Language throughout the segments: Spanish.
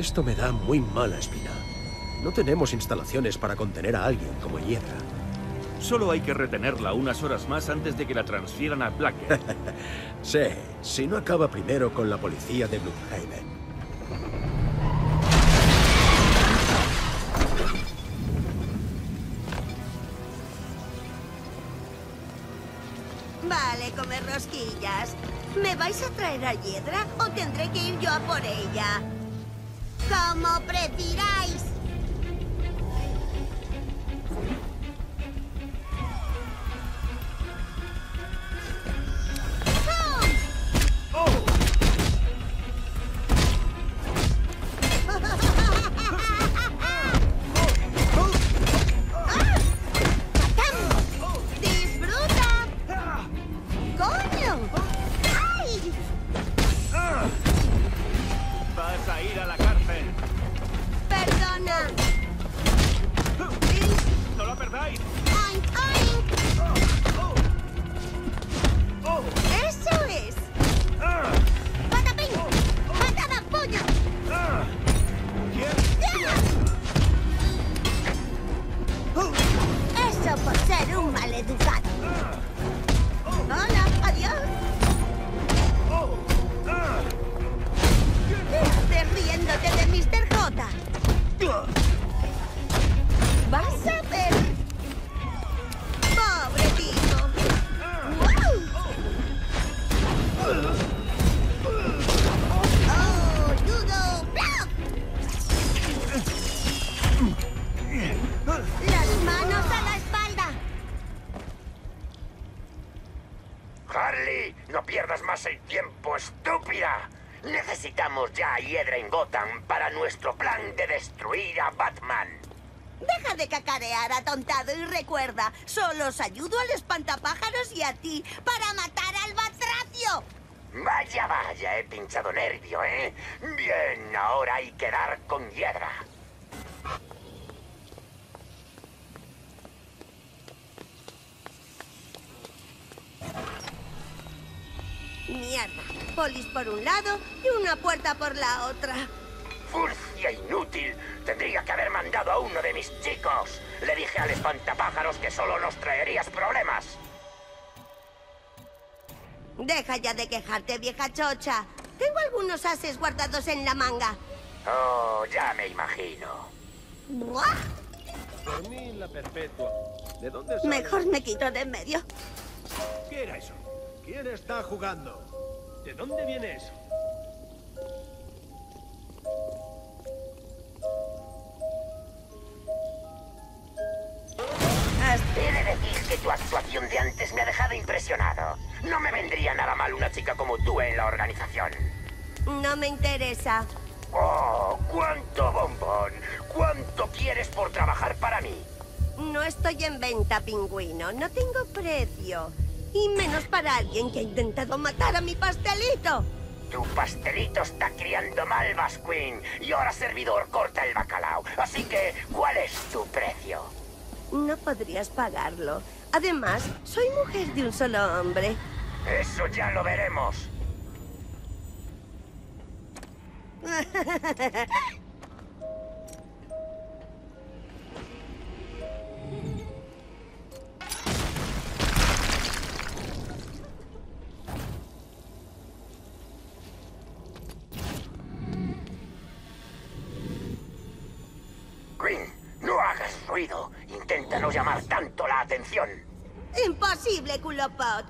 Esto me da muy mala espina. No tenemos instalaciones para contener a alguien como Hiedra. Solo hay que retenerla unas horas más antes de que la transfieran a Blackgate. sí, si no acaba primero con la policía de Bloomhaven. Vale, comer rosquillas. ¿Me vais a traer a Hiedra o tendré que ir yo a por ella? Como prefiráis. ¡Perdona! ¡No Gotham para nuestro plan de destruir a Batman. Deja de cacarear, atontado, y recuerda, solo os ayudo al espantapájaros y a ti para matar al batracio. Vaya, vaya, he pinchado nervio, ¿eh? Bien, ahora hay que dar con Hiedra. Mierda. Polis por un lado y una puerta por la otra. Furcia inútil. Tendría que haber mandado a uno de mis chicos. Le dije al espantapájaros que solo nos traerías problemas. Deja ya de quejarte, vieja chocha. Tengo algunos ases guardados en la manga. Oh, ya me imagino. ¡Buah! Por mí, la perpetua. ¿De dónde sale? Mejor me quito de en medio. ¿Qué era eso? ¿Quién está jugando? ¿De dónde viene eso? He de decir que tu actuación de antes me ha dejado impresionado. No me vendría nada mal una chica como tú en la organización. No me interesa. ¡Oh, cuánto bombón! ¿Cuánto quieres por trabajar para mí? No estoy en venta, pingüino. No tengo precio. Y menos para alguien que ha intentado matar a mi pastelito. Tu pastelito está criando mal, Basquin, y ahora servidor corta el bacalao. Así que, ¿cuál es tu precio? No podrías pagarlo. Además, soy mujer de un solo hombre. Eso ya lo veremos. Queen, no hagas ruido. Intenta no llamar tanto la atención. Imposible, culopot.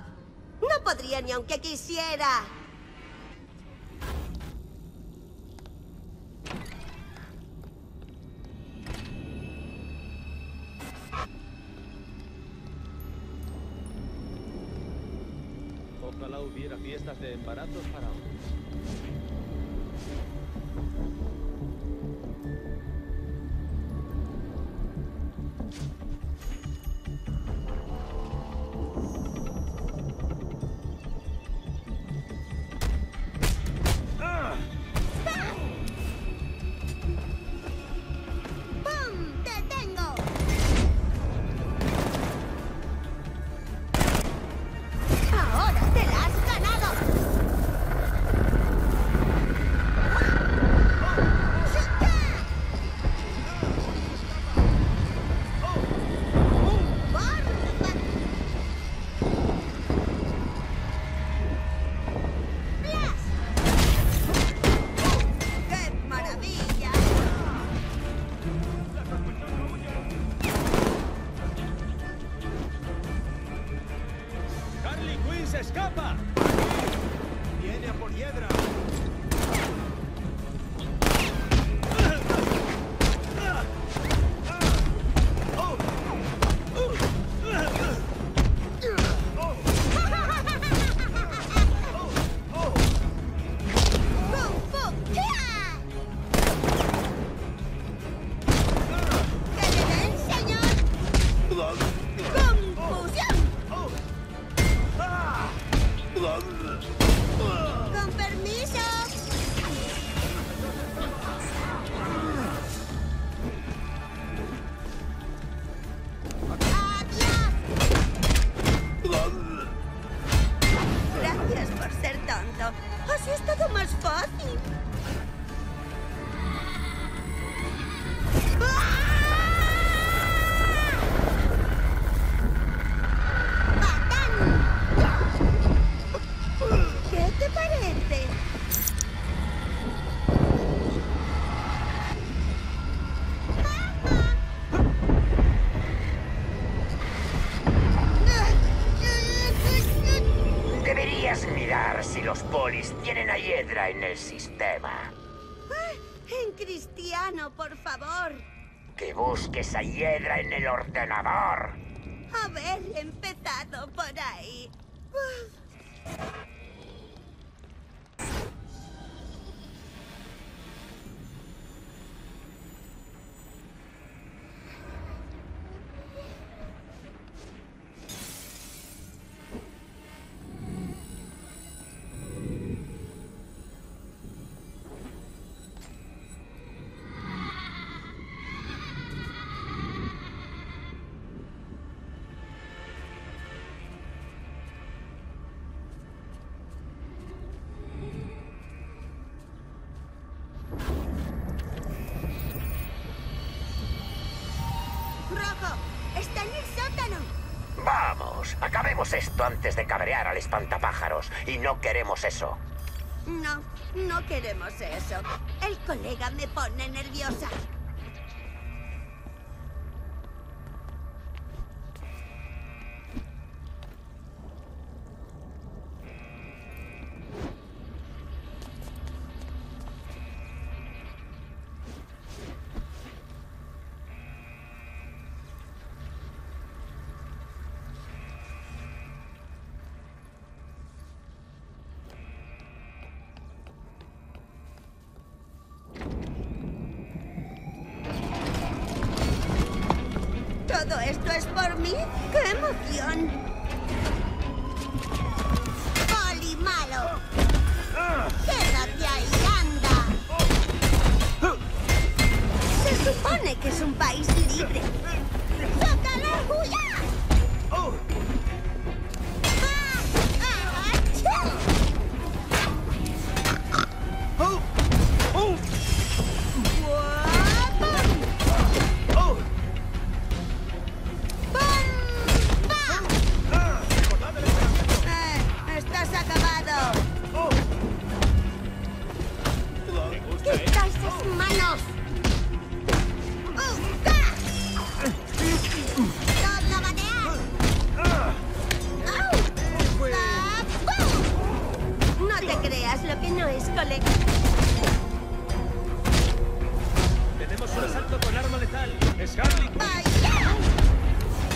No podría ni aunque quisiera. Mirar si los polis tienen a Hiedra en el sistema. En cristiano, por favor. Que busques a Hiedra en el ordenador. Haber empezado por ahí. Rojo, Acabemos esto antes de cabrear al espantapájaros. Y no queremos eso. No, no queremos eso. El colega me pone nerviosa. ¿Todo esto es por mí? ¡Qué emoción! ¡Poli malo! ¡Quédate ahí, anda! Se supone que es un país libre. ¡Sácala, huya! No es, colega. Tenemos un asalto con arma letal. Es Harley. ¡Vaya!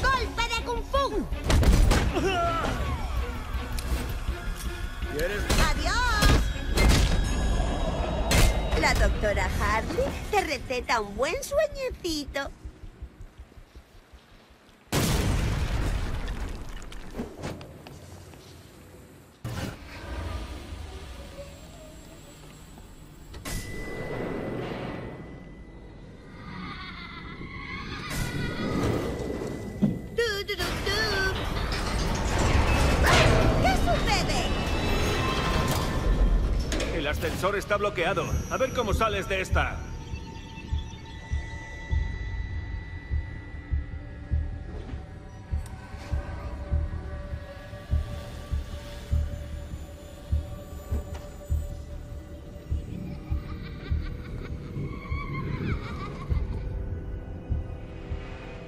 ¡Golpe de kung fu! ¡Adiós! La doctora Harley te receta un buen sueñecito. Está bloqueado. A ver cómo sales de esta.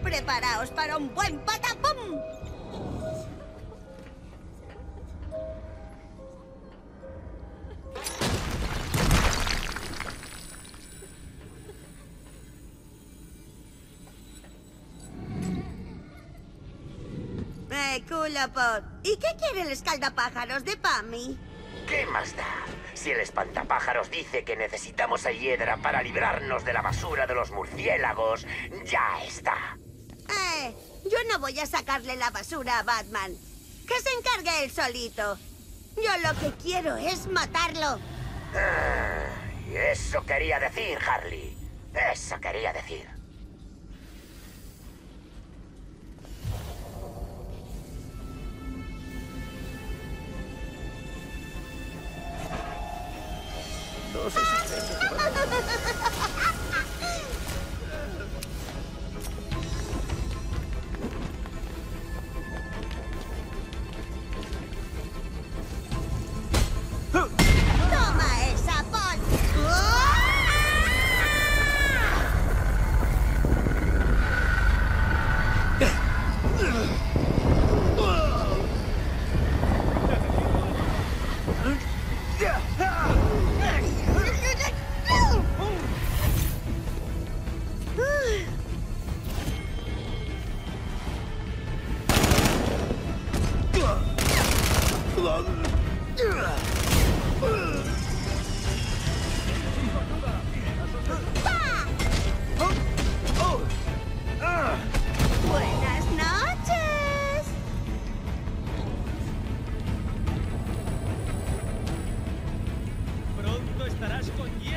Preparaos para un buen patapum. ¿Y qué quiere el escaldapájaros de Pami? ¿Qué más da? Si el espantapájaros dice que necesitamos a Hiedra para librarnos de la basura de los murciélagos, ya está. Eh, yo no voy a sacarle la basura a Batman. Que se encargue él solito. Yo lo que quiero es matarlo. Ah, y eso quería decir, Harley. Eso quería decir. No sé si creen que estarás con Hiedra.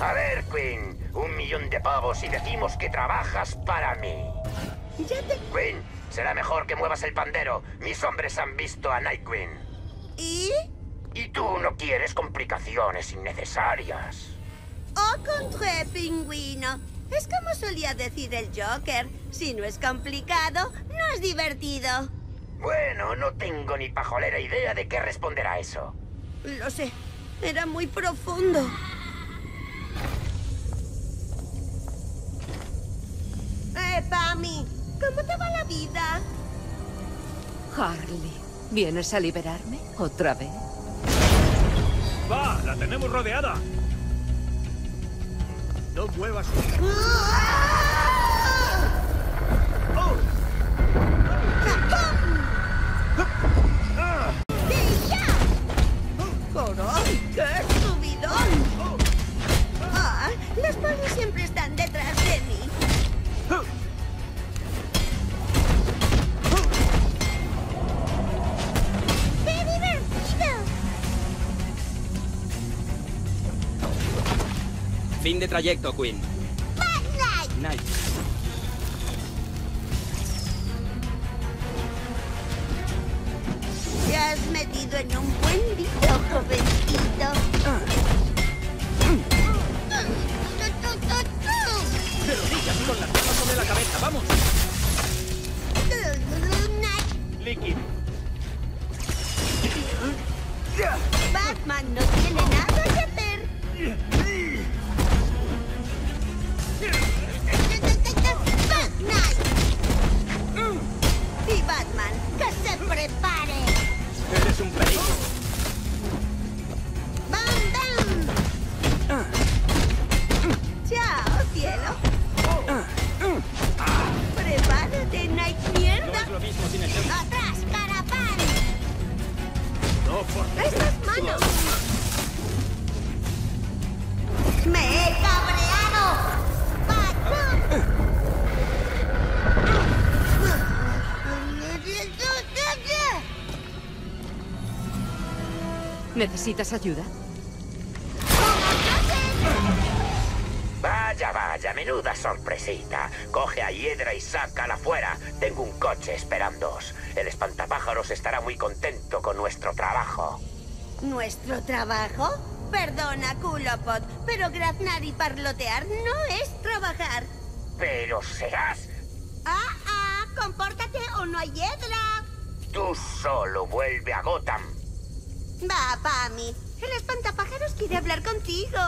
A ver, Quinn, un millón de pavos y decimos que trabajas para mí. Ya te... Quinn, será mejor que muevas el pandero. Mis hombres han visto a Night Queen. ¿Y? Y tú no quieres complicaciones innecesarias. Au contraire, pingüino. Es como solía decir el Joker. Si no es complicado, no es divertido. Bueno, no tengo ni pajolera idea de qué responder a eso. Lo sé. Era muy profundo. ¿Cómo te va la vida? Harley, ¿vienes a liberarme otra vez? ¡Va! ¡La tenemos rodeada! No muevas un... de trayecto, Queen. Nice. Te has metido en un buen lío, jovencito. De rodillas con las manos sobre la cabeza, vamos. Líquido. Batman no ¿Necesitas ayuda? Vaya, vaya, menuda sorpresita. Coge a Hiedra y sácala fuera. Tengo un coche esperándoos. El espantapájaros estará muy contento con nuestro trabajo. ¿Nuestro trabajo? Perdona, Kulopot, pero graznar y parlotear no es trabajar. Pero serás... ¡Ah, ah! ¡Compórtate o no hay hiedra! Tú solo vuelve a Gotham. Va, Pami. El espantapájaros quiere hablar contigo.